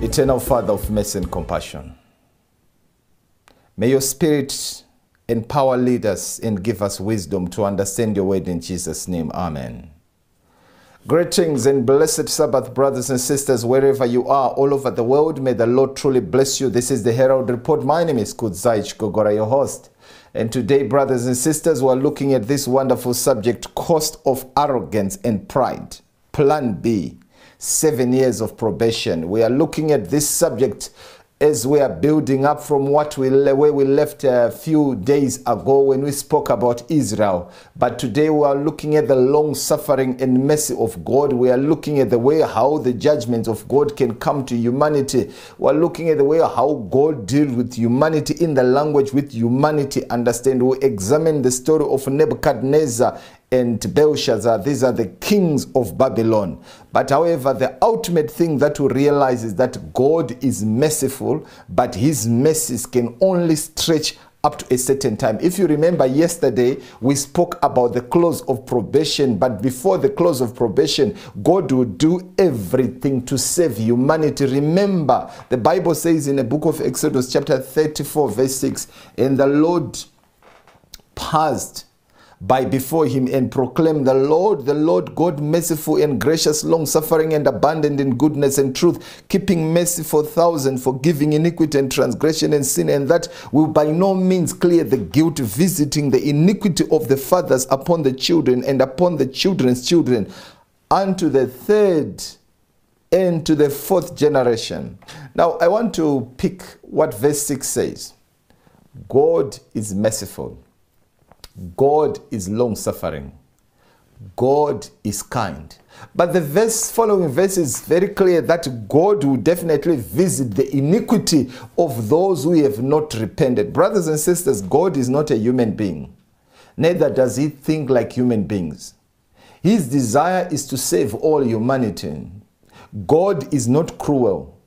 Eternal Father of mercy and compassion, may your Spirit empower lead us and give us wisdom to understand your word in Jesus' name. Amen. Greetings and blessed Sabbath, brothers and sisters, wherever you are, all over the world. May the Lord truly bless you. This is the Herald Report. My name is Kudzai Chigogora, your host. And today, brothers and sisters, we're looking at this wonderful subject cost of arrogance and pride. Plan B seven years of probation. We are looking at this subject as we are building up from what we where we left a few days ago when we spoke about Israel. But today we are looking at the long suffering and mercy of God. We are looking at the way how the judgments of God can come to humanity. We are looking at the way how God deals with humanity in the language with humanity. Understand? We examine the story of Nebuchadnezzar and Belshazzar, these are the kings of Babylon. But however, the ultimate thing that we realize is that God is merciful, but his mercies can only stretch up to a certain time. If you remember yesterday, we spoke about the close of probation, but before the close of probation, God will do everything to save humanity. Remember, the Bible says in the book of Exodus, chapter 34, verse 6, and the Lord passed by before him and proclaim the Lord, the Lord God merciful and gracious, long suffering and abundant in goodness and truth, keeping mercy for thousands, forgiving iniquity and transgression and sin, and that will by no means clear the guilt, visiting the iniquity of the fathers upon the children and upon the children's children, unto the third and to the fourth generation. Now, I want to pick what verse 6 says God is merciful. God is long suffering. God is kind. But the verse following verse is very clear that God will definitely visit the iniquity of those who have not repented. Brothers and sisters, God is not a human being. Neither does he think like human beings. His desire is to save all humanity. God is not cruel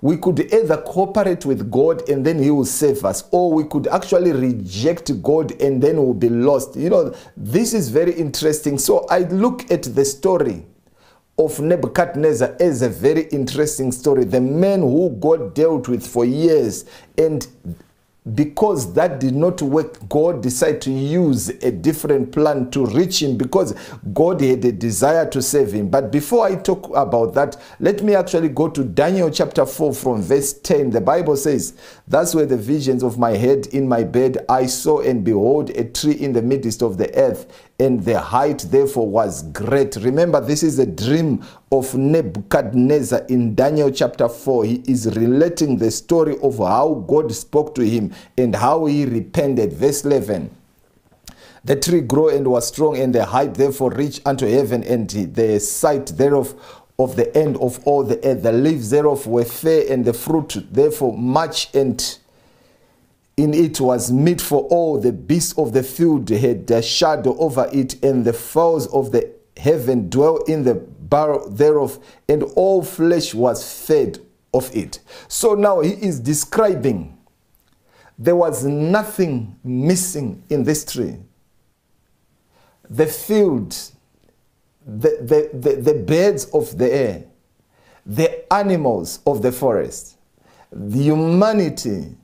we could either cooperate with God and then He will save us, or we could actually reject God and then we'll be lost. You know, this is very interesting. So I look at the story of Nebuchadnezzar as a very interesting story. The man who God dealt with for years and because that did not work, God decided to use a different plan to reach him because God had a desire to save him. But before I talk about that, let me actually go to Daniel chapter 4 from verse 10. The Bible says, That's where the visions of my head in my bed I saw, and behold, a tree in the midst of the earth and the height therefore was great. Remember, this is a dream of Nebuchadnezzar in Daniel chapter 4. He is relating the story of how God spoke to him and how he repented. Verse 11. The tree grew and was strong, and the height therefore reached unto heaven, and the sight thereof of the end of all the earth. The leaves thereof were fair, and the fruit therefore much, and in it was meat for all the beasts of the field had a shadow over it, and the fowls of the heaven dwell in the barrow thereof, and all flesh was fed of it. So now he is describing there was nothing missing in this tree. The field, the, the, the, the birds of the air, the animals of the forest, the humanity,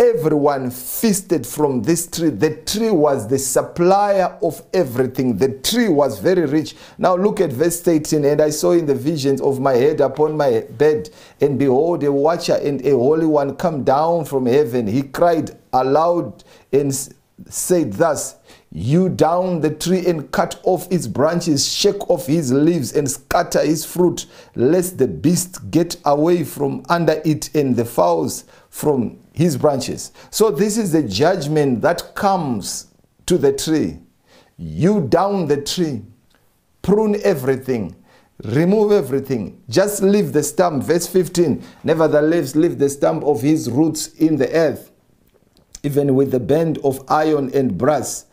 everyone feasted from this tree. The tree was the supplier of everything. The tree was very rich. Now look at verse 18. And I saw in the visions of my head upon my bed, and behold, a watcher and a holy one come down from heaven. He cried aloud and said thus, you down the tree and cut off its branches, shake off his leaves and scatter his fruit, lest the beast get away from under it and the fowls from his branches. So, this is the judgment that comes to the tree. You down the tree, prune everything, remove everything, just leave the stump. Verse 15 Nevertheless, leave the stump of his roots in the earth, even with the band of iron and brass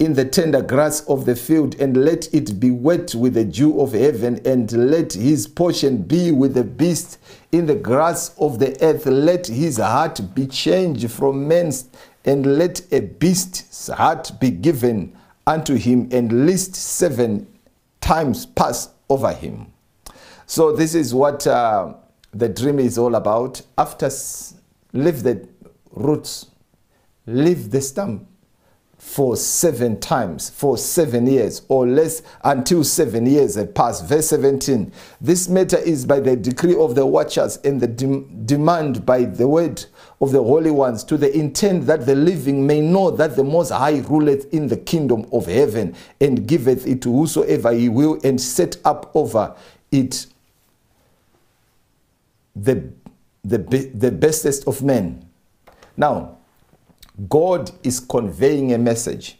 in the tender grass of the field, and let it be wet with the dew of heaven, and let his portion be with the beast in the grass of the earth. Let his heart be changed from men's, and let a beast's heart be given unto him, and least seven times pass over him. So, this is what uh, the dream is all about. After leave the roots, leave the stump for seven times, for seven years or less until seven years have passed. Verse 17 This matter is by the decree of the watchers and the dem- demand by the word of the holy ones to the intent that the living may know that the Most High ruleth in the kingdom of heaven and giveth it to whosoever he will and set up over it the, the, the bestest of men. Now, God is conveying a message.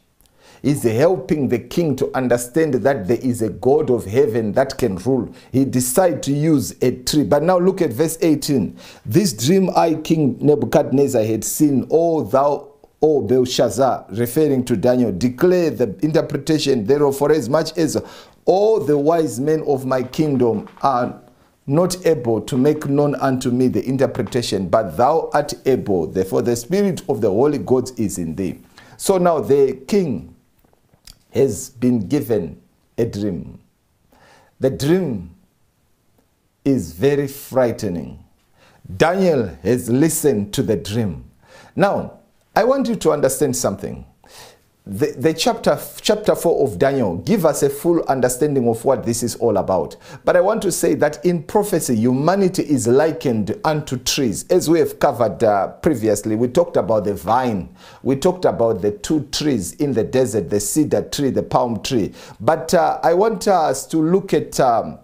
He's helping the king to understand that there is a God of heaven that can rule. He decided to use a tree. But now look at verse 18. This dream I, King Nebuchadnezzar, had seen, O thou, O Belteshazzar, referring to Daniel, declare the interpretation thereof, for as much as all the wise men of my kingdom are not able to make known unto me the interpretation, but thou art able. Therefore, the spirit of the holy gods is in thee. So now the king has been given a dream. The dream is very frightening. Daniel has listened to the dream. Now, I want you to understand something. The, the chapter chapter 4 of Daniel give us a full understanding of what this is all about. But I want to say that in prophecy, humanity is likened unto trees. As we have covered uh, previously, we talked about the vine. We talked about the two trees in the desert, the cedar tree, the palm tree. But uh, I want us to look at, um,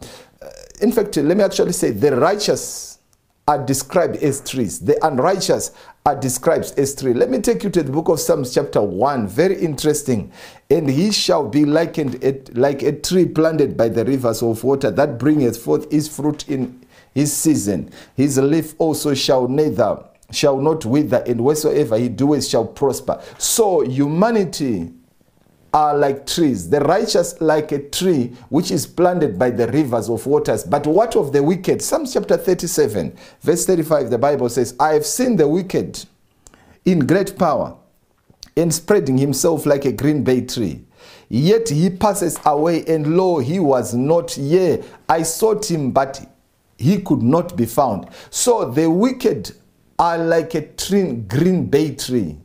in fact, let me actually say the righteous are described as trees. The unrighteous Uh, are described as trees. Let me take you to the book of Psalms, chapter 1. Very interesting. And he shall be likened at, like a tree planted by the rivers of water that bringeth forth his fruit in his season. His leaf also shall neither shall not wither, and whatsoever he doeth shall prosper. So humanity are like trees, the righteous like a tree which is planted by the rivers of waters. But what of the wicked? Psalms chapter 37, verse 35, the Bible says, I have seen the wicked in great power and spreading himself like a green bay tree. Yet he passes away, and lo, he was not. Yea, I sought him, but he could not be found. So the wicked are like a green bay tree.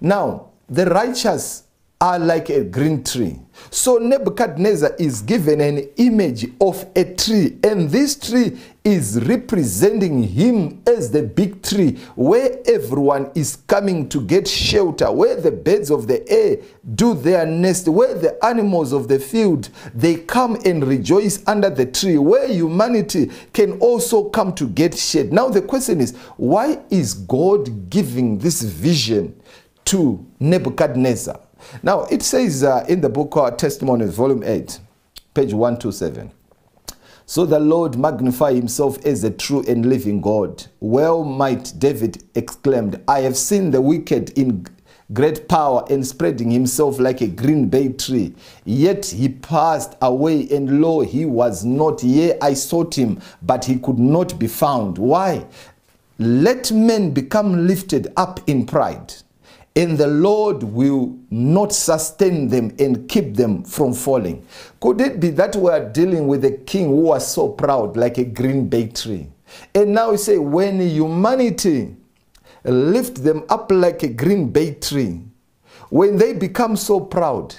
Now, the righteous are like a green tree. So Nebuchadnezzar is given an image of a tree, and this tree is representing him as the big tree where everyone is coming to get shelter, where the birds of the air do their nest, where the animals of the field they come and rejoice under the tree, where humanity can also come to get shade. Now the question is, why is God giving this vision to Nebuchadnezzar? Now, it says uh, in the book of Testimonies, volume 8, page 127. So the Lord magnify himself as a true and living God. Well might David exclaimed, I have seen the wicked in great power and spreading himself like a green bay tree. Yet he passed away, and lo, he was not. Yea, I sought him, but he could not be found. Why? Let men become lifted up in pride and the Lord will not sustain them and keep them from falling. Could it be that we are dealing with a king who was so proud, like a green bay tree? And now we say, when humanity lift them up like a green bay tree, when they become so proud,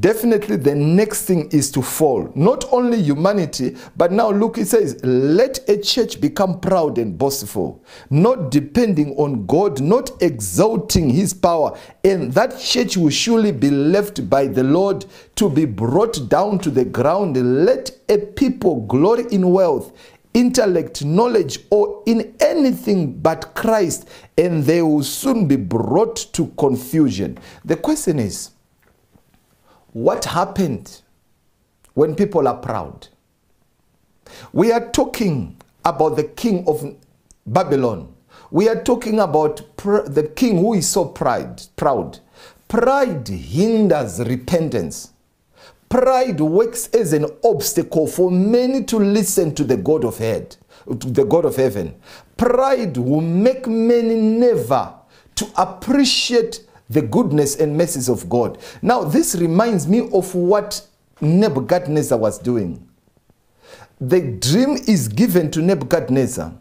definitely the next thing is to fall. Not only humanity, but now look, it says, let a church become proud and boastful, not depending on God, not exalting his power. And that church will surely be left by the Lord to be brought down to the ground. Let a people glory in wealth intellect, knowledge, or in anything but Christ, and they will soon be brought to confusion. The question is, what happened when people are proud? We are talking about the king of Babylon. We are talking about the king who is so pride, proud. Pride hinders repentance. Pride works as an obstacle for many to listen to the God of head, to the God of heaven. Pride will make many never to appreciate the goodness and mercies of God. Now, this reminds me of what Nebuchadnezzar was doing. the dream is given to Nebuchadnezzar.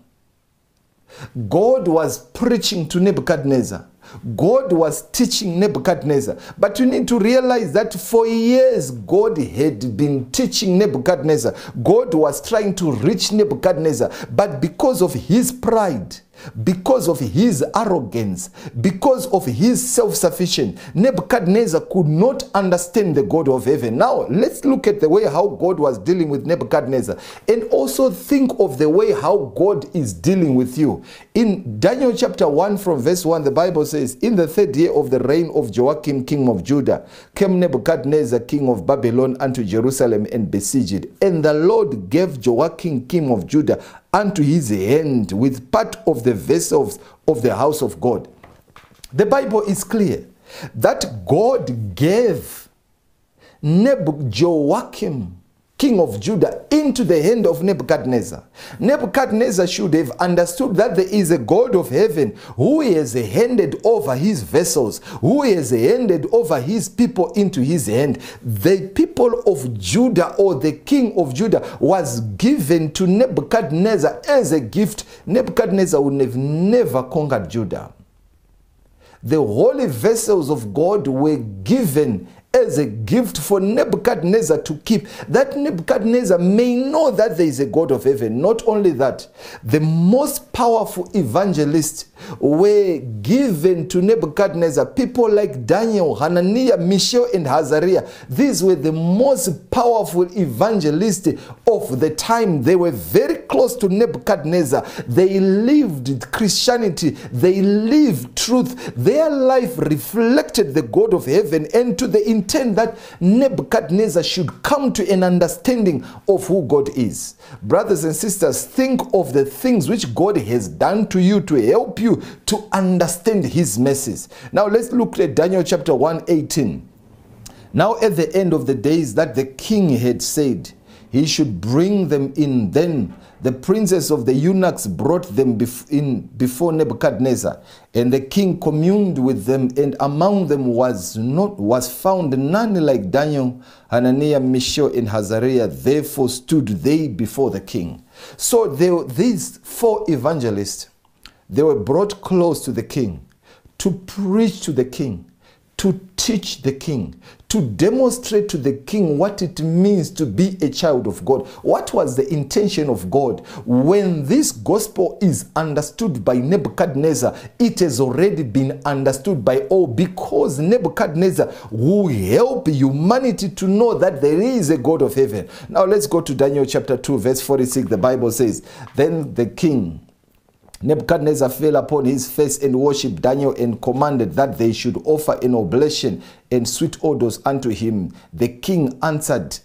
God was preaching to Nebuchadnezzar. God was teaching Nebuchadnezzar. But you need to realize that for years, God had been teaching Nebuchadnezzar. God was trying to reach Nebuchadnezzar. But because of his pride, because of his arrogance, because of his self sufficient, Nebuchadnezzar could not understand the God of heaven. Now, let's look at the way how God was dealing with Nebuchadnezzar and also think of the way how God is dealing with you. In Daniel chapter 1, from verse 1, the Bible says, In the third year of the reign of Joachim, king of Judah, came Nebuchadnezzar, king of Babylon, unto Jerusalem and besieged. And the Lord gave Joachim, king of Judah, unto his hand with part of the vessels of the house of God. The Bible is clear that God gave Joachim, king of Judah, into the hand of Nebuchadnezzar. Nebuchadnezzar should have understood that there is a God of heaven who has handed over his vessels, who has handed over his people into his hand. The people of Judah or the king of Judah was given to Nebuchadnezzar as a gift. Nebuchadnezzar would have never conquered Judah. The holy vessels of God were given as a gift for Nebuchadnezzar to keep, that Nebuchadnezzar may know that there is a God of heaven. Not only that, the most powerful evangelists were given to Nebuchadnezzar. People like Daniel, Hananiah, Mishael, and Azariah. These were the most powerful evangelists of the time. They were very close to Nebuchadnezzar. They lived Christianity, they lived truth. Their life reflected the God of heaven and to the intent that Nebuchadnezzar should come to an understanding of who God is. Brothers and sisters, think of the things which God has done to you to help you to understand his message. Now let's look at Daniel chapter 1 18. Now at the end of the days that the king had said, he should bring them in. Then the princes of the eunuchs brought them in before Nebuchadnezzar, and the king communed with them, and among them was not was found none like Daniel, Hananiah, Mishael, and Azariah. Therefore stood they before the king. So there, these four evangelists, they were brought close to the king to preach to the king to teach the king, to demonstrate to the king what it means to be a child of God. What was the intention of God? When this gospel is understood by Nebuchadnezzar, it has already been understood by all because Nebuchadnezzar will help humanity to know that there is a God of heaven. Now let's go to Daniel chapter 2, verse 46. The Bible says, Then the king Nebuchadnezzar fell upon his face and worshipped Daniel and commanded that they should offer an oblation and sweet odors unto him. The king answered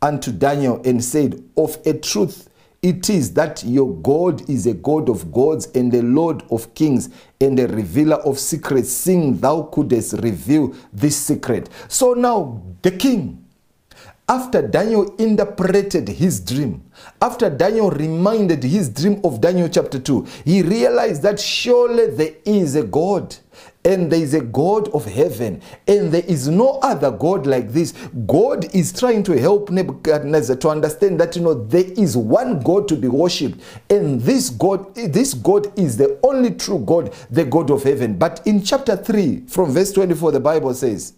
unto Daniel and said, Of a truth, it is that your God is a God of gods and a Lord of kings and a revealer of secrets, seeing thou couldst reveal this secret. So now the king after Daniel interpreted his dream, after Daniel reminded his dream of Daniel chapter 2, he realized that surely there is a God and there is a God of heaven, and there is no other God like this. God is trying to help Nebuchadnezzar to understand that you know there is one God to be worshipped, and this God, this God is the only true God, the God of heaven. But in chapter 3, from verse 24, the Bible says,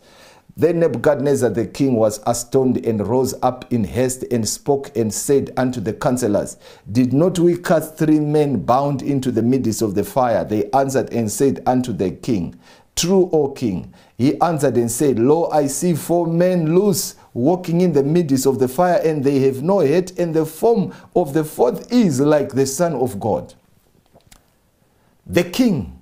then Nebuchadnezzar the king was astonished and rose up in haste and spoke and said unto the counselors, Did not we cast three men bound into the midst of the fire? They answered and said unto the king, True, O king. He answered and said, Lo, I see four men loose walking in the midst of the fire, and they have no head, and the form of the fourth is like the Son of God. The king's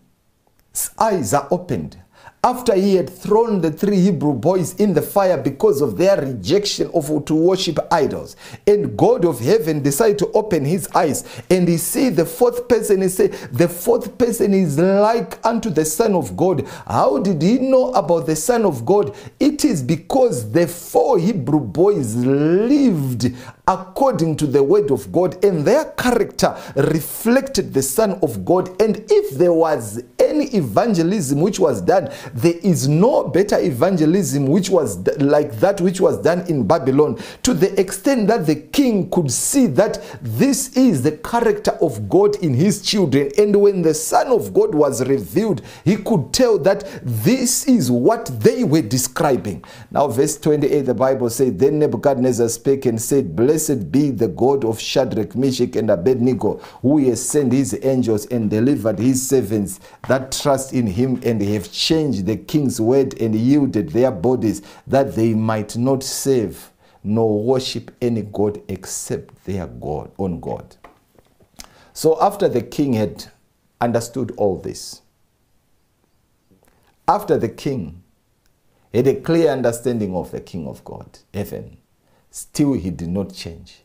eyes are opened after he had thrown the three Hebrew boys in the fire because of their rejection of to worship idols. And God of heaven decided to open his eyes and he see the fourth person. He say the fourth person is like unto the Son of God. How did he know about the Son of God? It is because the four Hebrew boys lived according to the word of God and their character reflected the Son of God. And if there was any evangelism which was done. There is no better evangelism which was like that which was done in Babylon to the extent that the king could see that this is the character of God in his children. And when the Son of God was revealed, he could tell that this is what they were describing. Now, verse 28, the Bible said, Then Nebuchadnezzar spake and said, be the God of Shadrach, Meshach, and Abednego, who has sent his angels and delivered his servants that trust in him and have changed the king's word and yielded their bodies that they might not serve nor worship any god except their God, own God. So after the king had understood all this, after the king had a clear understanding of the king of God, heaven, still he did not change.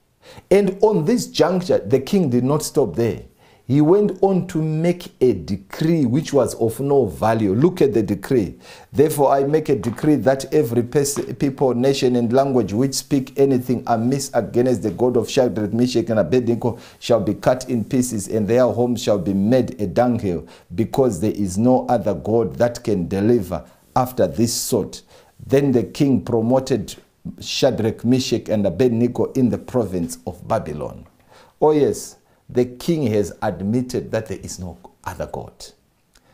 And on this juncture, the king did not stop there. He went on to make a decree which was of no value. Look at the decree. Therefore, I make a decree that every person, people, nation, and language which speak anything amiss against the God of Shadrach, Meshach, and Abednego shall be cut in pieces, and their homes shall be made a dunghill, because there is no other God that can deliver after this sort. Then the king promoted Shadrach, Meshach, and Abednego in the province of Babylon. Oh, yes, the king has admitted that there is no other God.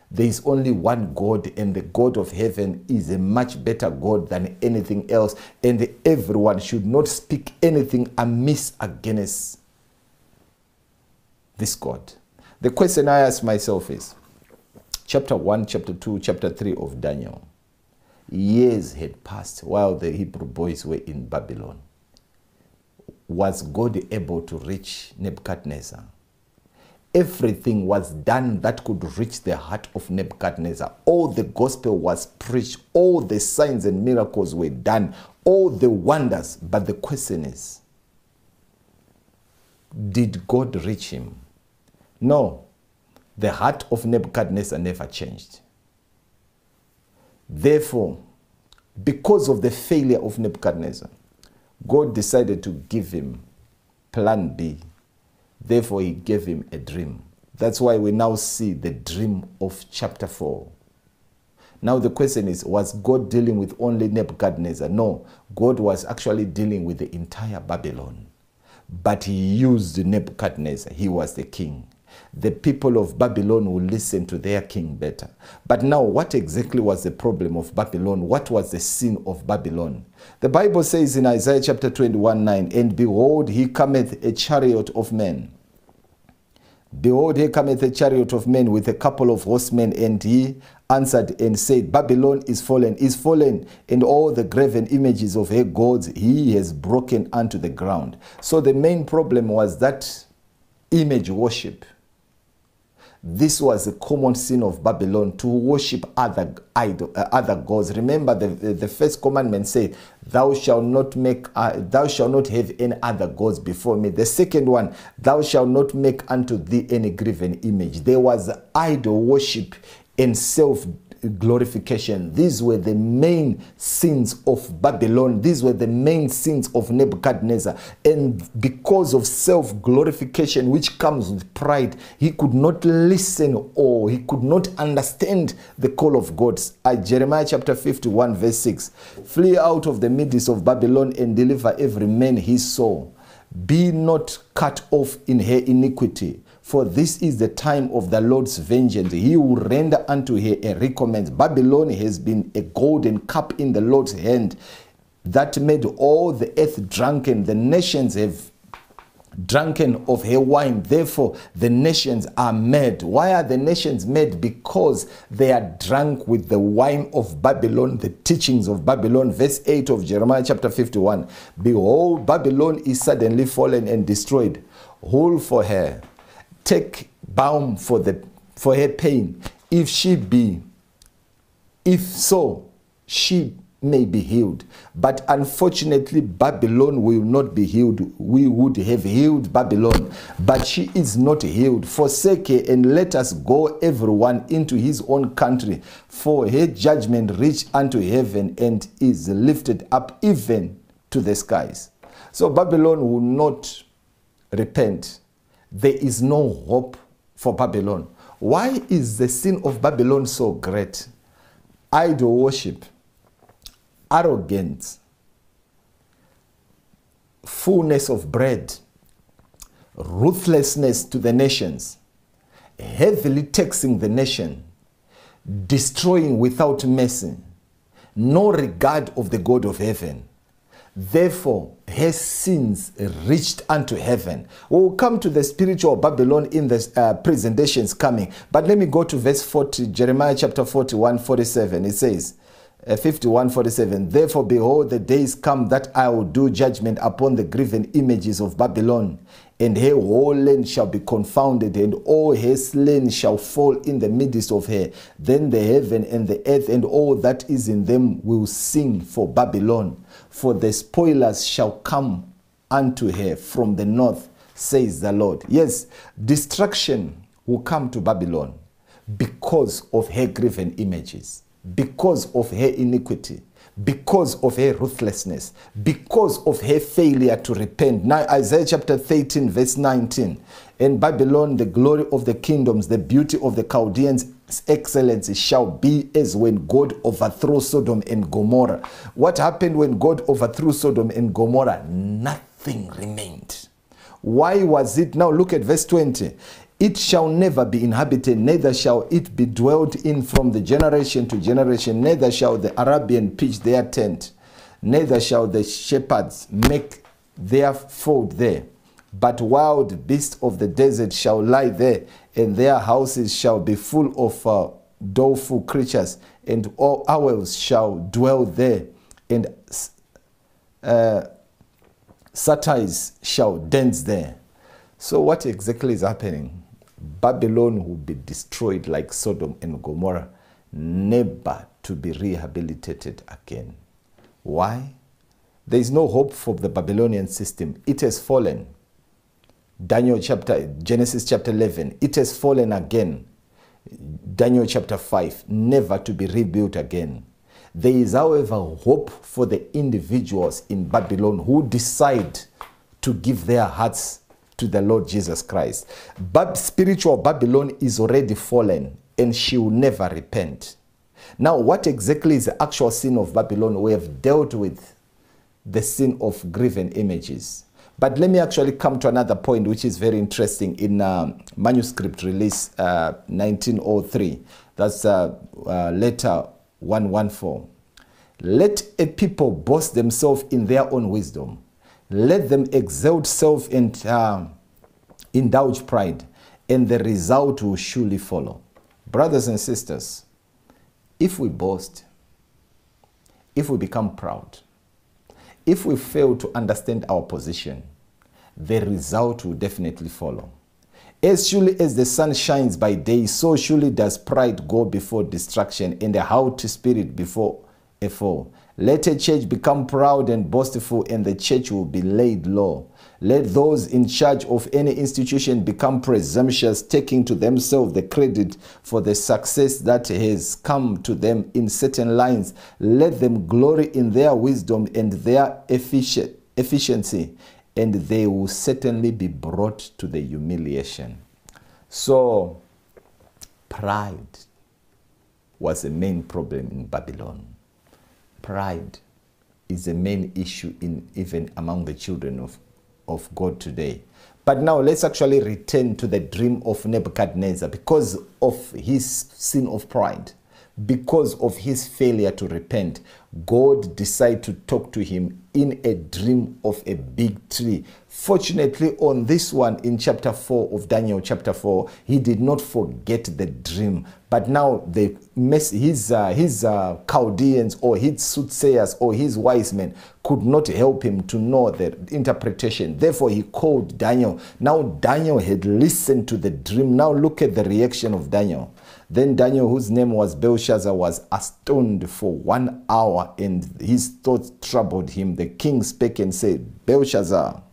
There is only one God, and the God of heaven is a much better God than anything else, and everyone should not speak anything amiss against this God. The question I ask myself is chapter 1, chapter 2, chapter 3 of Daniel. Years had passed while the Hebrew boys were in Babylon. Was God able to reach Nebuchadnezzar? Everything was done that could reach the heart of Nebuchadnezzar. All the gospel was preached, all the signs and miracles were done, all the wonders. But the question is did God reach him? No. The heart of Nebuchadnezzar never changed. Therefore, because of the failure of Nebuchadnezzar, God decided to give him plan B. Therefore, he gave him a dream. That's why we now see the dream of chapter 4. Now, the question is was God dealing with only Nebuchadnezzar? No, God was actually dealing with the entire Babylon. But he used Nebuchadnezzar, he was the king the people of Babylon will listen to their king better. But now, what exactly was the problem of Babylon? What was the sin of Babylon? The Bible says in Isaiah chapter 21 9, And behold, he cometh a chariot of men. Behold, he cometh a chariot of men with a couple of horsemen, and he answered and said, Babylon is fallen, is fallen, and all the graven images of her gods he has broken unto the ground. So the main problem was that image worship. This was a common sin of Babylon to worship other idol, uh, other gods. Remember, the, the first commandment said, "Thou shalt not make, uh, thou shalt not have any other gods before me." The second one, "Thou shalt not make unto thee any graven image." There was idol worship and self glorification. These were the main sins of Babylon. These were the main sins of Nebuchadnezzar. And because of self glorification, which comes with pride, he could not listen or he could not understand the call of God. Uh, Jeremiah chapter 51, verse 6 Flee out of the midst of Babylon and deliver every man his soul. Be not cut off in her iniquity for this is the time of the Lord's vengeance. He will render unto her a recompense. Babylon has been a golden cup in the Lord's hand that made all the earth drunken. The nations have drunken of her wine. Therefore, the nations are mad. Why are the nations mad? Because they are drunk with the wine of Babylon, the teachings of Babylon. Verse 8 of Jeremiah chapter 51 Behold, Babylon is suddenly fallen and destroyed. Hold for her take balm for the for her pain. If she be if so she may be healed. But unfortunately babylon will not be healed. We would have healed babylon but she is not healed. Forsake her and let us go everyone into his own country. For her judgment reached unto heaven and is lifted up even to the skies. So babylon will not repent there is no hope for Babylon. Why is the sin of Babylon so great? Idol worship, arrogance, fullness of bread, ruthlessness to the nations, heavily taxing the nation, destroying without mercy, no regard of the God of heaven. Therefore, her sins reached unto heaven. We'll come to the spiritual Babylon in the uh, presentations coming. But let me go to verse 40, Jeremiah chapter 41, 47. It says, uh, 51 47 therefore behold the days come that i will do judgment upon the graven images of babylon and her whole land shall be confounded, and all her slain shall fall in the midst of her. Then the heaven and the earth and all that is in them will sing for Babylon, for the spoilers shall come unto her from the north, says the Lord. Yes, destruction will come to Babylon because of her graven images, because of her iniquity because of her ruthlessness, because of her failure to repent. Now, Isaiah chapter 13, verse 19. In Babylon, the glory of the kingdoms, the beauty of the Chaldeans, excellency shall be as when God overthrew Sodom and Gomorrah. What happened when God overthrew Sodom and Gomorrah? Nothing remained. Why was it? Now look at verse 20. It shall never be inhabited, neither shall it be dwelt in from the generation to generation, neither shall the Arabian pitch their tent, neither shall the shepherds make their fold there. But wild beasts of the desert shall lie there, and their houses shall be full of uh, doleful creatures, and all owls shall dwell there, and uh, satyrs shall dance there. So, what exactly is happening? Babylon will be destroyed like Sodom and Gomorrah, never to be rehabilitated again. Why? There is no hope for the Babylonian system. It has fallen. Daniel chapter Genesis chapter 11, it has fallen again. Daniel chapter 5, never to be rebuilt again. There is, however, hope for the individuals in Babylon who decide to give their hearts to the Lord Jesus Christ. But spiritual Babylon is already fallen and she will never repent. Now, what exactly is the actual sin of Babylon? We have dealt with the sin of graven images. But let me actually come to another point which is very interesting in uh, manuscript release uh, 1903. That's uh, uh, letter 114. Let a people boast themselves in their own wisdom let them exalt self and uh, indulge pride, and the result will surely follow. Brothers and sisters, if we boast, if we become proud, if we fail to understand our position, the result will definitely follow. As surely as the sun shines by day, so surely does pride go before destruction and a haughty spirit before a fall. Let a church become proud and boastful, and the church will be laid low. Let those in charge of any institution become presumptuous, taking to themselves the credit for the success that has come to them in certain lines. Let them glory in their wisdom and their efficiency, and they will certainly be brought to the humiliation. So, pride was the main problem in Babylon pride is a main issue in even among the children of, of God today. But now let's actually return to the dream of Nebuchadnezzar because of his sin of pride, because of his failure to repent. God decided to talk to him in a dream of a big tree. Fortunately, on this one in chapter 4 of Daniel, chapter 4, he did not forget the dream. But now the his, uh, his uh, Chaldeans or his soothsayers or his wise men could not help him to know the interpretation. Therefore, he called Daniel. Now, Daniel had listened to the dream. Now, look at the reaction of Daniel. Then Daniel, whose name was Belteshazzar, was astonished for one hour, and his thoughts troubled him. The king spake and said, Belteshazzar,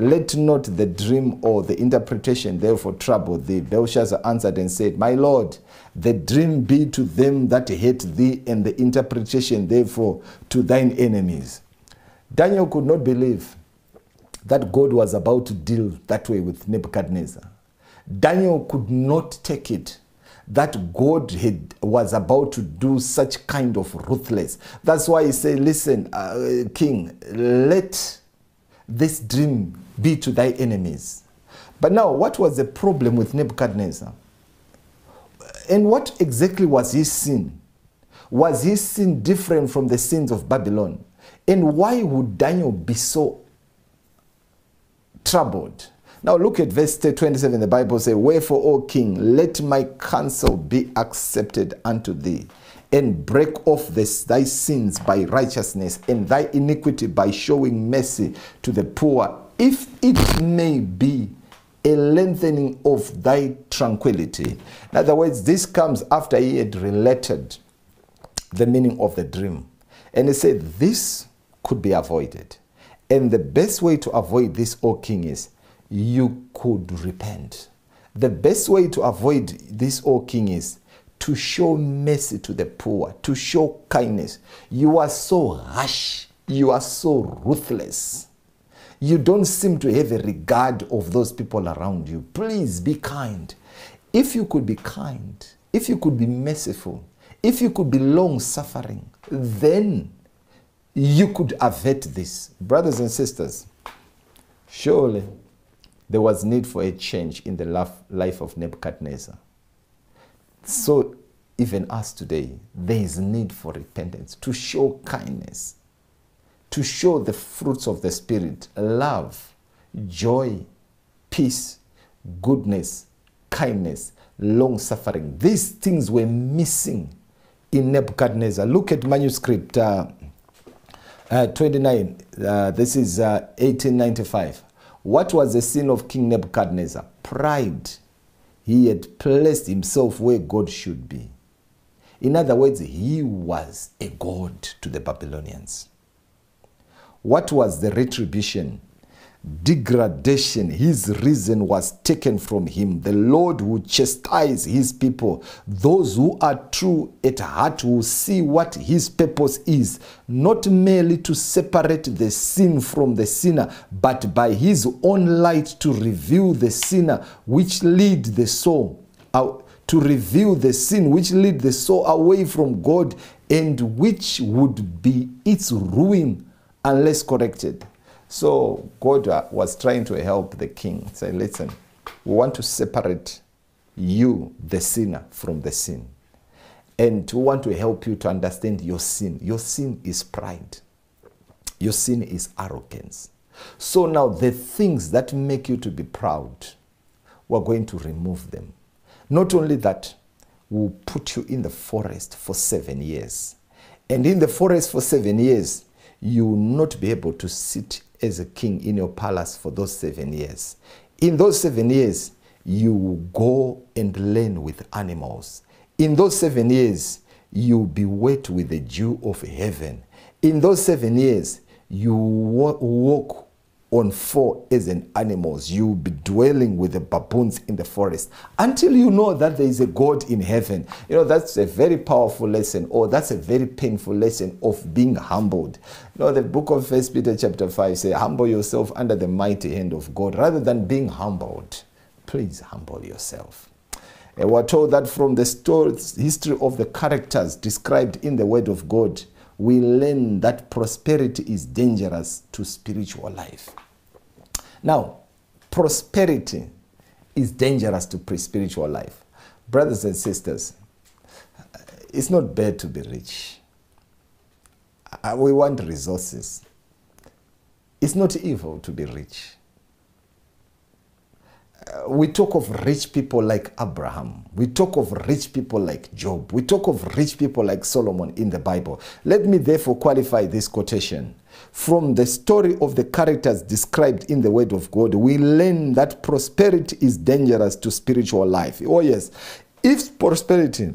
let not the dream or the interpretation therefore trouble thee. Belteshazzar answered and said, My Lord, the dream be to them that hate thee, and the interpretation therefore to thine enemies. Daniel could not believe that God was about to deal that way with Nebuchadnezzar. Daniel could not take it that God had, was about to do such kind of ruthless. That's why he said, Listen, uh, King, let this dream be to thy enemies. But now, what was the problem with Nebuchadnezzar? And what exactly was his sin? Was his sin different from the sins of Babylon? And why would Daniel be so troubled? Now look at verse 27. The Bible says, Wherefore, O king, let my counsel be accepted unto thee, and break off this, thy sins by righteousness, and thy iniquity by showing mercy to the poor, if it may be a lengthening of thy tranquility. In other words, this comes after he had related the meaning of the dream. And he said, This could be avoided. And the best way to avoid this, O king, is you could repent. The best way to avoid this, O king, is to show mercy to the poor, to show kindness. You are so harsh, you are so ruthless. You don't seem to have a regard of those people around you. Please be kind. If you could be kind, if you could be merciful, if you could be long suffering, then you could avert this. Brothers and sisters, surely there was need for a change in the life of Nebuchadnezzar. So, even us today, there is need for repentance, to show kindness, to show the fruits of the Spirit love, joy, peace, goodness, kindness, long suffering. These things were missing in Nebuchadnezzar. Look at manuscript uh, uh, 29. Uh, this is 1895. What was the sin of King Nebuchadnezzar? Pride. He had placed himself where God should be. In other words, he was a god to the Babylonians. What was the retribution? Degradation, his reason was taken from him. The Lord will chastise his people. Those who are true at heart will see what his purpose is, not merely to separate the sin from the sinner, but by his own light to reveal the sinner which lead the soul out to reveal the sin which lead the soul away from God and which would be its ruin unless corrected. So God was trying to help the king. Say, listen, we want to separate you, the sinner, from the sin. And we want to help you to understand your sin. Your sin is pride. Your sin is arrogance. So now the things that make you to be proud, we're going to remove them. Not only that, we'll put you in the forest for seven years. And in the forest for seven years, you will not be able to sit as a king in your palace for those seven years. In those seven years, you will go and learn with animals. In those seven years, you'll be wet with the dew of heaven. In those seven years, you walk on four as an animals. You'll be dwelling with the baboons in the forest until you know that there is a God in heaven. You know, that's a very powerful lesson, or that's a very painful lesson of being humbled. You know, the book of First Peter chapter 5 says, humble yourself under the mighty hand of God. Rather than being humbled, please humble yourself. And we're told that from the story, history of the characters described in the Word of God, we learn that prosperity is dangerous to spiritual life. Now, prosperity is dangerous to spiritual life. Brothers and sisters, it's not bad to be rich. Uh, we want resources. It's not evil to be rich we talk of rich people like Abraham. We talk of rich people like Job. We talk of rich people like Solomon in the Bible. Let me therefore qualify this quotation. From the story of the characters described in the Word of God, we learn that prosperity is dangerous to spiritual life. Oh, yes. If prosperity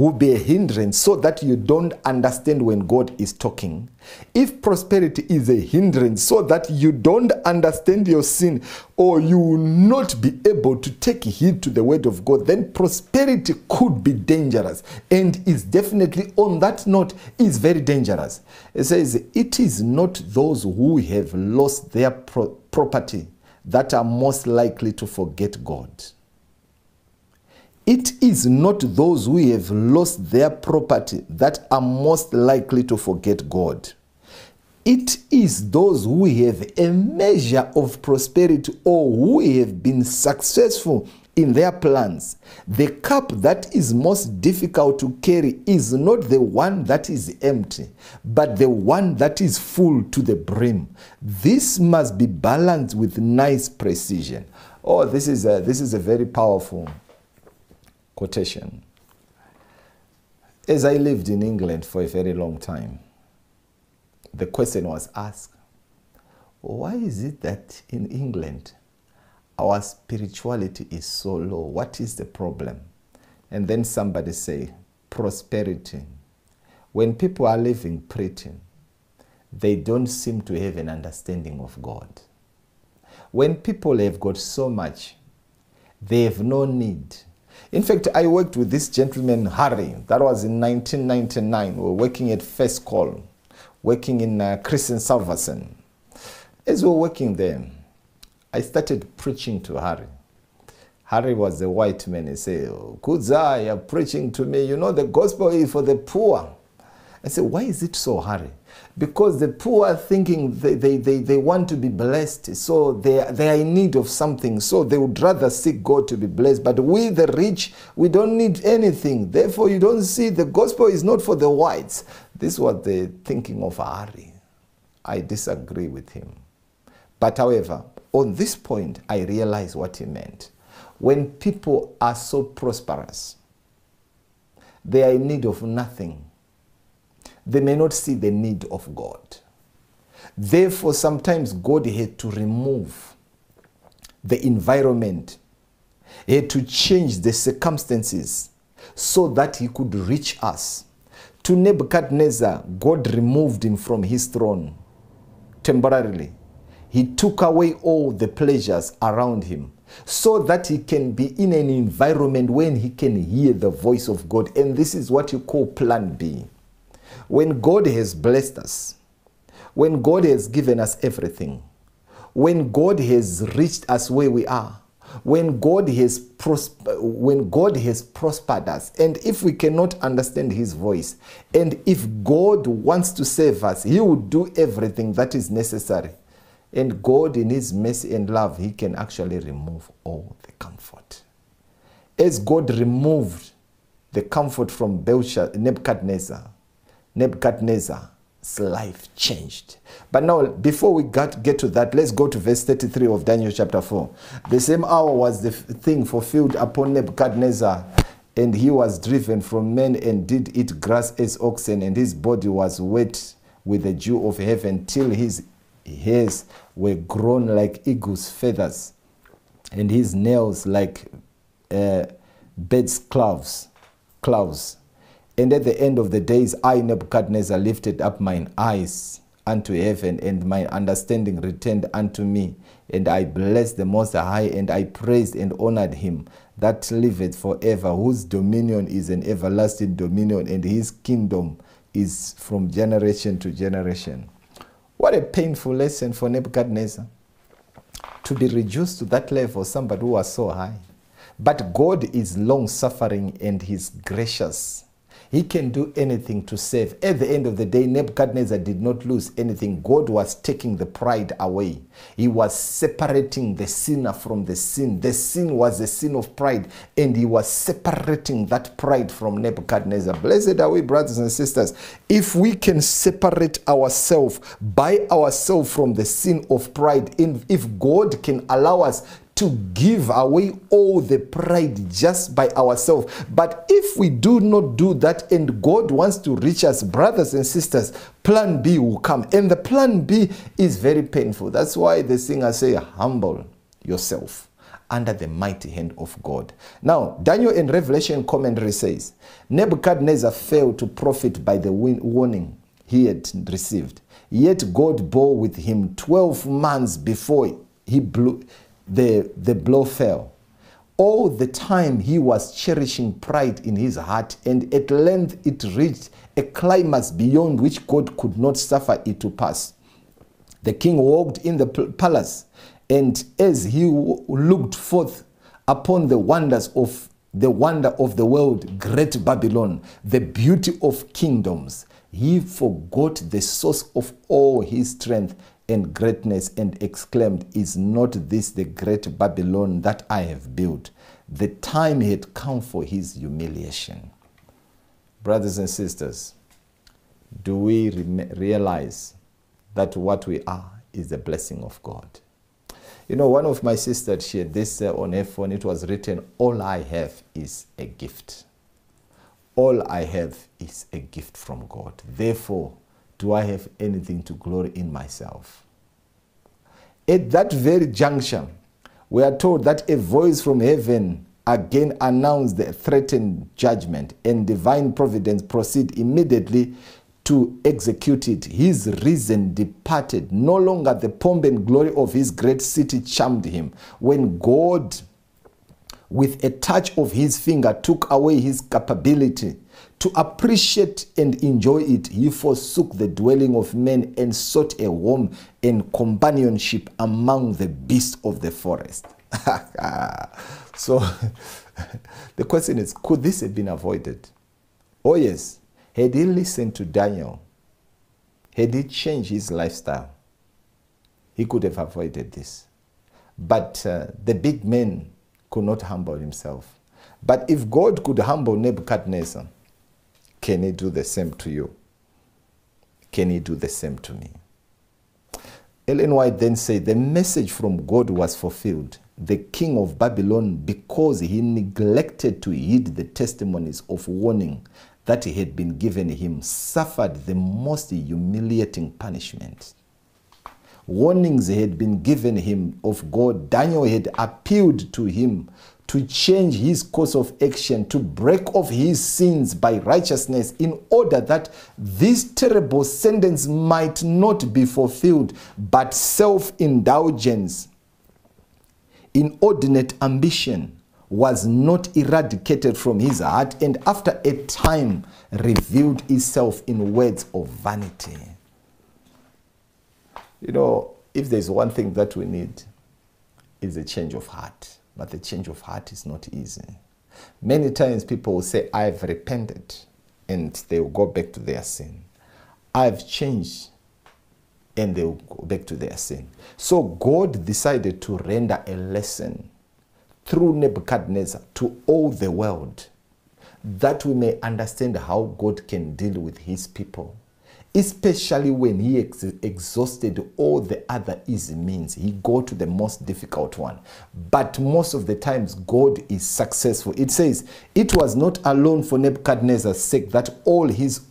will be a hindrance so that you don't understand when God is talking. If prosperity is a hindrance so that you don't understand your sin or you will not be able to take heed to the word of God, then prosperity could be dangerous and is definitely on that note is very dangerous. It says, It is not those who have lost their pro- property that are most likely to forget God. It is not those who have lost their property that are most likely to forget God. It is those who have a measure of prosperity or who have been successful in their plans. The cup that is most difficult to carry is not the one that is empty, but the one that is full to the brim. This must be balanced with nice precision. Oh, this is a, this is a very powerful quotation. As I lived in England for a very long time, the question was asked why is it that in England our spirituality is so low? What is the problem? And then somebody say, prosperity. When people are living pretty, they don't seem to have an understanding of God. When people have got so much, they have no need. In fact, I worked with this gentleman, Harry. That was in 1999. We were working at First Call, working in uh, Christian Salvesen. As we were working there, I started preaching to Harry. Harry was a white man. He said, oh, Kudza, you're preaching to me. You know, the gospel is for the poor. I said, why is it so, Harry? Because the poor are thinking they, they, they, they want to be blessed, so they, they are in need of something, so they would rather seek God to be blessed. But we, the rich, we don't need anything. Therefore, you don't see the gospel is not for the whites. This was the thinking of Harry. I disagree with him. But however, on this point, I realize what he meant. When people are so prosperous, they are in need of nothing. They may not see the need of God. Therefore, sometimes God had to remove the environment, he had to change the circumstances so that he could reach us. To Nebuchadnezzar, God removed him from his throne temporarily he took away all the pleasures around him so that he can be in an environment when he can hear the voice of God. And this is what you call plan B. When God has blessed us, when God has given us everything, when God has reached us where we are, when God has when God has prospered us, and if we cannot understand His voice, and if God wants to save us, He will do everything that is necessary and God, in His mercy and love, He can actually remove all the comfort. As God removed the comfort from Belshazzar, Nebuchadnezzar, Nebuchadnezzar's life changed. But now, before we got, get to that, let's go to verse 33 of Daniel chapter 4. The same hour was the thing fulfilled upon Nebuchadnezzar and he was driven from men and did eat grass as oxen, and his body was wet with the dew of heaven till his hairs were grown like eagle's feathers, and his nails like uh, birds' claws. claws. And at the end of the days, I, Nebuchadnezzar, lifted up mine eyes unto heaven, and my understanding returned unto me. And I blessed the Most High, and I praised and honored him that liveth forever, whose dominion is an everlasting dominion, and his kingdom is from generation to generation. What a painful lesson for Nebuchadnezzar to be reduced to that level, somebody who was so high. But God is long suffering and He's gracious. He can do anything to save. At the end of the day, Nebuchadnezzar did not lose anything. God was taking the pride away. He was separating the sinner from the sin. The sin was a sin of pride, and he was separating that pride from Nebuchadnezzar. Blessed are we, brothers and sisters, if we can separate ourselves by ourselves from the sin of pride, if God can allow us to give away all the pride just by ourselves. But if we do not do that and God wants to reach us, brothers and sisters, plan B will come. And the plan B is very painful. That's why the singer say, humble yourself under the mighty hand of God. Now, Daniel in Revelation commentary says, Nebuchadnezzar failed to profit by the warning he had received. Yet God bore with him 12 months before he blew the, the blow fell. All the time he was cherishing pride in his heart, and at length it reached a climax beyond which God could not suffer it to pass. The king walked in the palace, and as he looked forth upon the wonders of the wonder of the world, great Babylon, the beauty of kingdoms. He forgot the source of all his strength and greatness and exclaimed, Is not this the great Babylon that I have built? The time had come for his humiliation. Brothers and sisters, do we re- realize that what we are is the blessing of God? You know, one of my sisters shared this uh, on her phone. It was written, All I have is a gift. All I have is a gift from God. Therefore, do I have anything to glory in myself? At that very juncture, we are told that a voice from heaven again announced the threatened judgment, and divine providence proceed immediately to execute it. His reason departed. No longer the pomp and glory of his great city charmed him. When God, with a touch of his finger, took away his capability to appreciate and enjoy it, he forsook the dwelling of men and sought a home and companionship among the beasts of the forest. so the question is could this have been avoided? Oh, yes. Had he listened to Daniel, had he changed his lifestyle, he could have avoided this. But uh, the big man could not humble himself. But if God could humble Nebuchadnezzar, can he do the same to you? Can he do the same to me? Ellen White then said, The message from God was fulfilled. The king of Babylon, because he neglected to heed the testimonies of warning that had been given him, suffered the most humiliating punishment. Warnings had been given him of God. Daniel had appealed to him to change his course of action, to break off his sins by righteousness, in order that this terrible sentence might not be fulfilled, but self indulgence, inordinate ambition was not eradicated from his heart, and after a time revealed itself in words of vanity. You know, if there's one thing that we need, is a change of heart but the change of heart is not easy. Many times people will say, I've repented, and they will go back to their sin. I've changed, and they will go back to their sin. So God decided to render a lesson through Nebuchadnezzar to all the world that we may understand how God can deal with his people especially when he ex- exhausted all the other easy means. He go to the most difficult one. But most of the times god is successful. It says it was not alone for nebuchadnezzar's sake that all his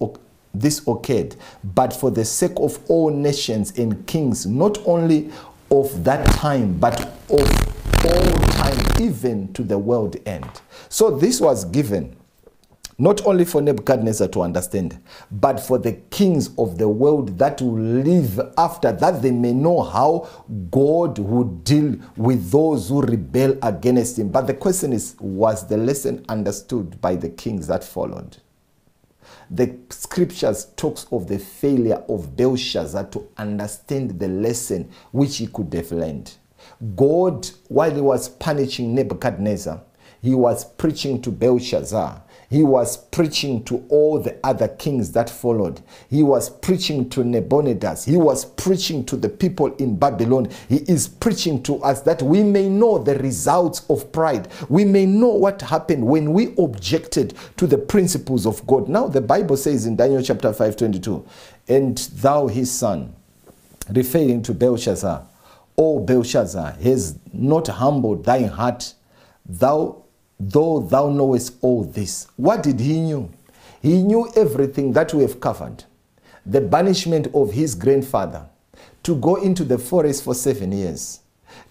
this occurred but for the sake of all nations and kings not only of that time but of all time even to the world end. So this was given not only for Nebuchadnezzar to understand, but for the kings of the world that will live after that they may know how God would deal with those who rebel against him. But the question is was the lesson understood by the kings that followed? The scriptures talks of the failure of Belshazzar to understand the lesson which he could have learned. God, while he was punishing Nebuchadnezzar, he was preaching to Belshazzar he was preaching to all the other kings that followed. He was preaching to Nabonidus. He was preaching to the people in Babylon. He is preaching to us that we may know the results of pride. We may know what happened when we objected to the principles of God. Now, the Bible says in Daniel chapter 5 22, and thou his son, referring to Belshazzar, O Belshazzar, has not humbled thine heart, thou though thou knowest all this. What did he knew? He knew everything that we have covered. The banishment of his grandfather, to go into the forest for seven years,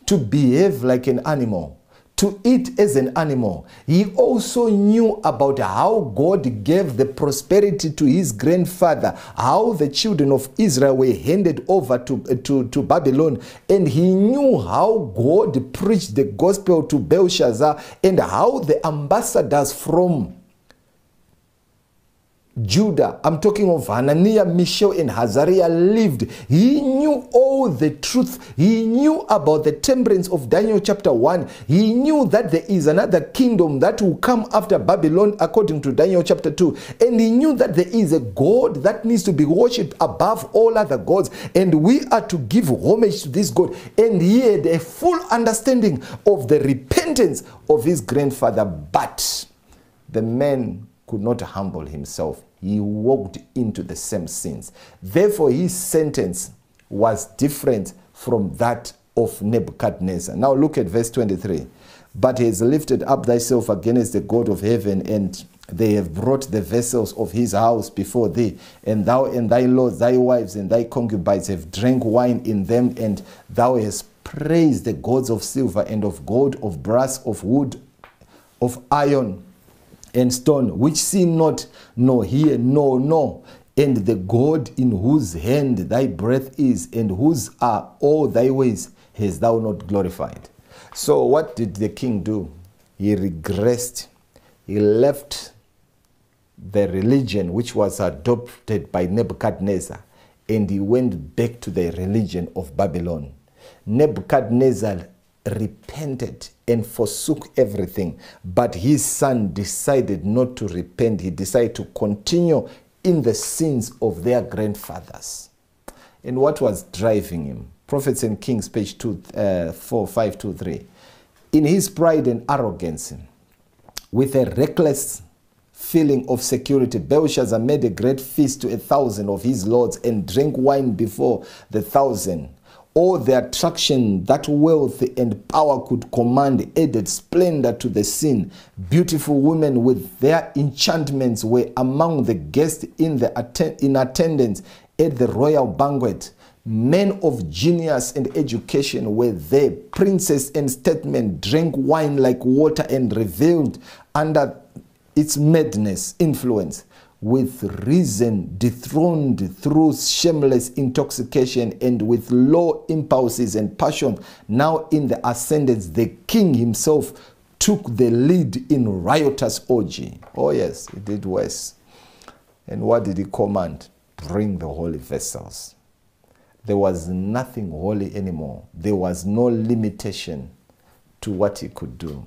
to behave like an animal, to eat as an animal. He also knew about how God gave the prosperity to his grandfather, how the children of Israel were handed over to, to, to Babylon, and he knew how God preached the gospel to Belshazzar and how the ambassadors from Judah, I'm talking of Hananiah, Mishael, and Azariah lived. He knew all the truth. He knew about the temperance of Daniel chapter 1. He knew that there is another kingdom that will come after Babylon, according to Daniel chapter 2. And he knew that there is a God that needs to be worshipped above all other gods. And we are to give homage to this God. And he had a full understanding of the repentance of his grandfather. But the man could not humble himself. He walked into the same sins. Therefore, his sentence was different from that of Nebuchadnezzar. Now, look at verse 23. But he has lifted up thyself against the God of heaven, and they have brought the vessels of his house before thee, and thou and thy lords, thy wives, and thy concubines have drank wine in them, and thou hast praised the gods of silver and of gold, of brass, of wood, of iron and stone, which see not, nor hear, nor know, and the God in whose hand thy breath is, and whose are all thy ways, hast thou not glorified. So, what did the king do? He regressed, he left the religion which was adopted by Nebuchadnezzar, and he went back to the religion of Babylon. Nebuchadnezzar repented and forsook everything. But his son decided not to repent. He decided to continue in the sins of their grandfathers. And what was driving him? Prophets and Kings, page two, uh, 4, 5, 2, 3. In his pride and arrogance, with a reckless feeling of security, Belshazzar made a great feast to a thousand of his lords and drank wine before the thousand all the attraction that wealth and power could command added splendor to the scene. Beautiful women with their enchantments were among the guests in, the atten- in attendance at the royal banquet. Men of genius and education were there. Princes and statesmen drank wine like water and revealed under its madness influence with reason dethroned through shameless intoxication and with low impulses and passion. Now, in the ascendance, the king himself took the lead in riotous orgy. Oh, yes, he did worse. And what did he command? Bring the holy vessels. There was nothing holy anymore, there was no limitation to what he could do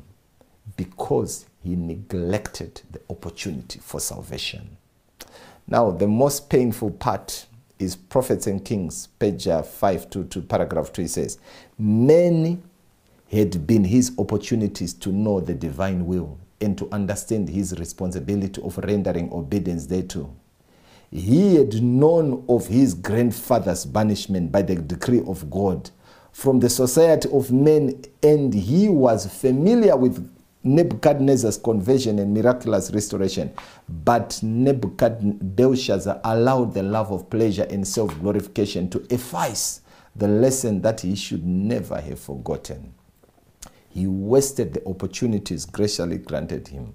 because he neglected the opportunity for salvation. Now, the most painful part is Prophets and Kings, page uh, 5 to, to paragraph 2. It says, Many had been his opportunities to know the divine will and to understand his responsibility of rendering obedience thereto. He had known of his grandfather's banishment by the decree of God from the society of men, and he was familiar with Nebuchadnezzar's conversion and miraculous restoration. But Nebuchadnezzar allowed the love of pleasure and self glorification to efface the lesson that he should never have forgotten. He wasted the opportunities graciously granted him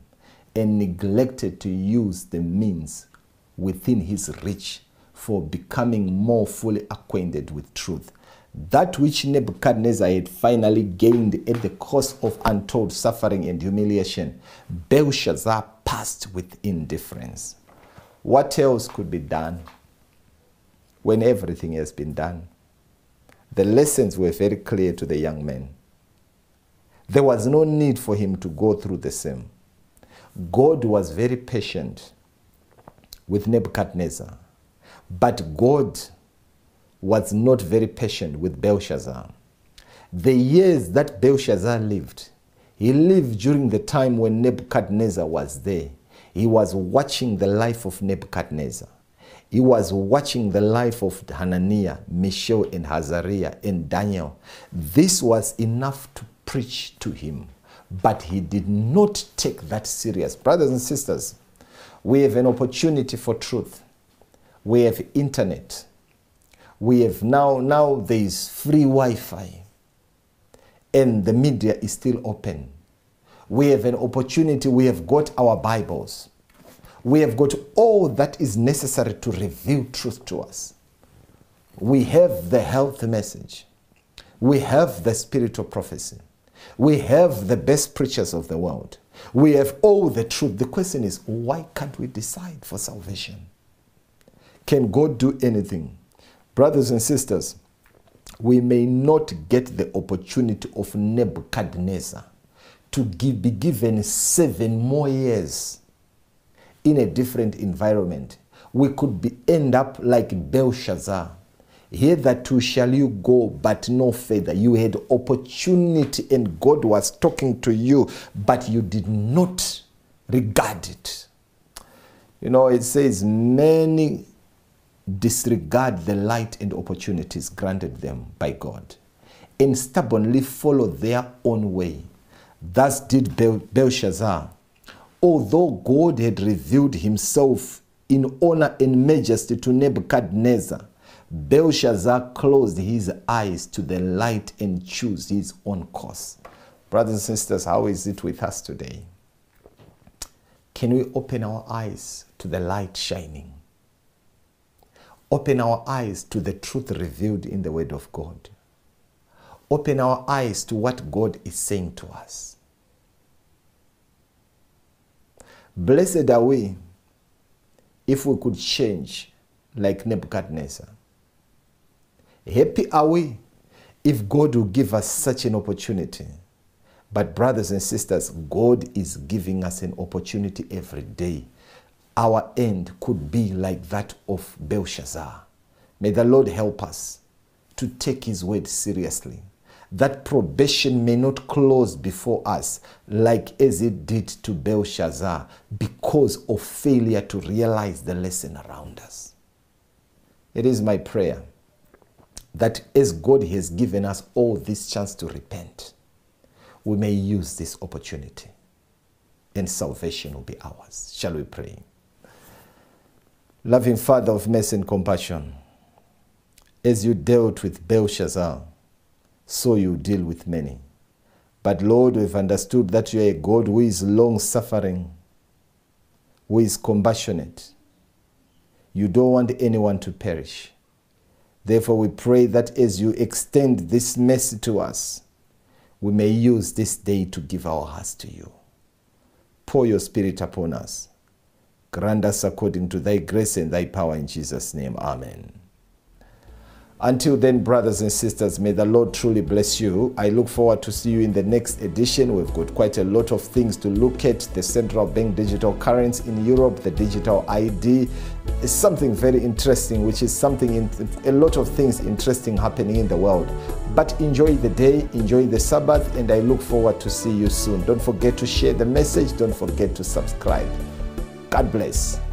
and neglected to use the means within his reach for becoming more fully acquainted with truth that which Nebuchadnezzar had finally gained at the cost of untold suffering and humiliation, Belshazzar passed with indifference. What else could be done when everything has been done? The lessons were very clear to the young man. There was no need for him to go through the same. God was very patient with Nebuchadnezzar, but God was not very patient with Belshazzar. The years that Belshazzar lived, he lived during the time when Nebuchadnezzar was there. He was watching the life of Nebuchadnezzar. He was watching the life of Hananiah, Mishael, and Azariah, and Daniel. This was enough to preach to him, but he did not take that serious. Brothers and sisters, we have an opportunity for truth. We have internet we have now now there is free wi-fi and the media is still open we have an opportunity we have got our bibles we have got all that is necessary to reveal truth to us we have the health message we have the spirit of prophecy We have the best preachers of the world. We have all the truth. The question is, why can't we decide for salvation? Can God do anything? Brothers and sisters, we may not get the opportunity of Nebuchadnezzar to give, be given seven more years in a different environment. We could be, end up like Belshazzar. Hitherto shall you go, but no further. You had opportunity and God was talking to you, but you did not regard it. You know, it says, many disregard the light and opportunities granted them by God and stubbornly follow their own way. Thus did Bel- Belshazzar. Although God had revealed himself in honor and majesty to Nebuchadnezzar, Belshazzar closed his eyes to the light and chose his own course. Brothers and sisters, how is it with us today? Can we open our eyes to the light shining? Open our eyes to the truth revealed in the Word of God. Open our eyes to what God is saying to us. Blessed are we if we could change like Nebuchadnezzar. Happy are we if God will give us such an opportunity. But, brothers and sisters, God is giving us an opportunity every day. Our end could be like that of Belshazzar. May the Lord help us to take His word seriously. That probation may not close before us like as it did to Belshazzar because of failure to realize the lesson around us. It is my prayer that as God has given us all this chance to repent, we may use this opportunity and salvation will be ours. Shall we pray? Loving Father of mercy and compassion, as you dealt with Belshazzar, so you deal with many. But Lord, we've understood that you are a God who is long suffering, who is compassionate. You don't want anyone to perish. Therefore, we pray that as you extend this mercy to us, we may use this day to give our hearts to you. Pour your Spirit upon us. Grant us according to thy grace and thy power in Jesus' name. Amen. Until then, brothers and sisters, may the Lord truly bless you. I look forward to see you in the next edition. We've got quite a lot of things to look at. The central bank digital currency in Europe, the digital ID is something very interesting, which is something in, a lot of things interesting happening in the world. But enjoy the day, enjoy the Sabbath, and I look forward to see you soon. Don't forget to share the message. Don't forget to subscribe. God bless.